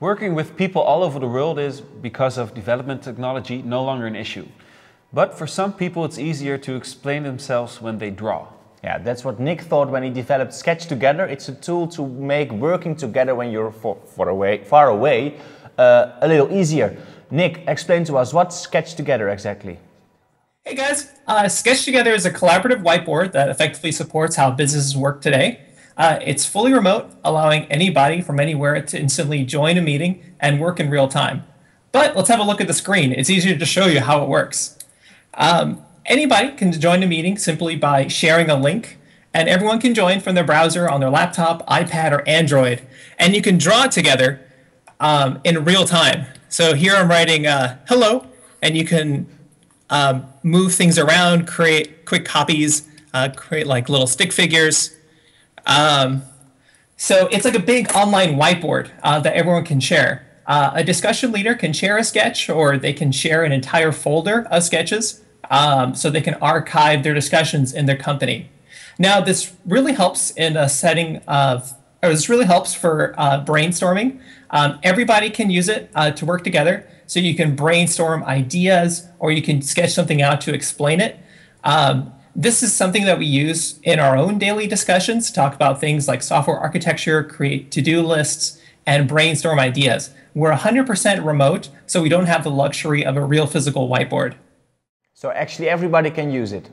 Working with people all over the world is, because of development technology, no longer an issue. But for some people, it's easier to explain themselves when they draw. Yeah, that's what Nick thought when he developed Sketch Together. It's a tool to make working together when you're for, for away, far away uh, a little easier. Nick, explain to us what's Sketch Together exactly? Hey guys, uh, Sketch Together is a collaborative whiteboard that effectively supports how businesses work today. Uh, it's fully remote, allowing anybody from anywhere to instantly join a meeting and work in real time. But let's have a look at the screen. It's easier to show you how it works. Um, anybody can join a meeting simply by sharing a link, and everyone can join from their browser on their laptop, iPad, or Android. And you can draw together um, in real time. So here I'm writing uh, hello, and you can um, move things around, create quick copies, uh, create like little stick figures. Um, so it's like a big online whiteboard uh, that everyone can share. Uh, a discussion leader can share a sketch or they can share an entire folder of sketches um, so they can archive their discussions in their company. Now, this really helps in a setting of, or this really helps for uh, brainstorming. Um, everybody can use it uh, to work together. So you can brainstorm ideas or you can sketch something out to explain it. Um, this is something that we use in our own daily discussions to talk about things like software architecture, create to do lists, and brainstorm ideas. We're 100% remote, so we don't have the luxury of a real physical whiteboard. So actually everybody can use it?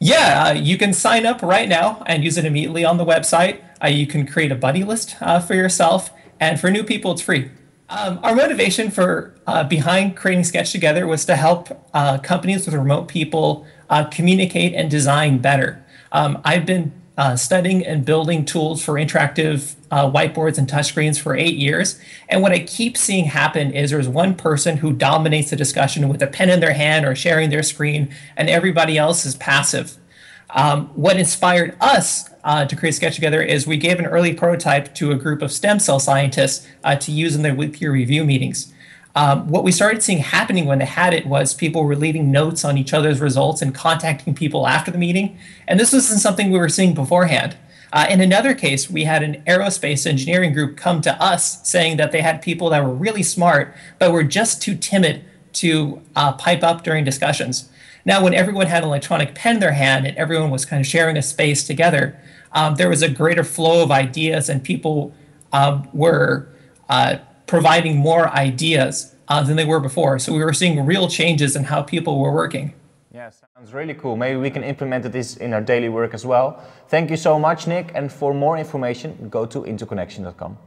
Yeah, uh, you can sign up right now and use it immediately on the website. Uh, you can create a buddy list uh, for yourself, and for new people, it's free. Um, our motivation for uh, behind creating Sketch Together was to help uh, companies with remote people uh, communicate and design better. Um, I've been uh, studying and building tools for interactive uh, whiteboards and touchscreens for eight years. And what I keep seeing happen is there's one person who dominates the discussion with a pen in their hand or sharing their screen, and everybody else is passive. Um, what inspired us uh, to create Sketch Together is we gave an early prototype to a group of stem cell scientists uh, to use in their weekly review meetings. Um, what we started seeing happening when they had it was people were leaving notes on each other's results and contacting people after the meeting. And this wasn't something we were seeing beforehand. Uh, in another case, we had an aerospace engineering group come to us saying that they had people that were really smart, but were just too timid to uh, pipe up during discussions. Now, when everyone had an electronic pen in their hand and everyone was kind of sharing a space together, um, there was a greater flow of ideas and people um, were uh, providing more ideas uh, than they were before. So we were seeing real changes in how people were working. Yeah, sounds really cool. Maybe we can implement this in our daily work as well. Thank you so much, Nick. And for more information, go to intoconnection.com.